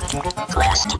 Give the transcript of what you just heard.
Last.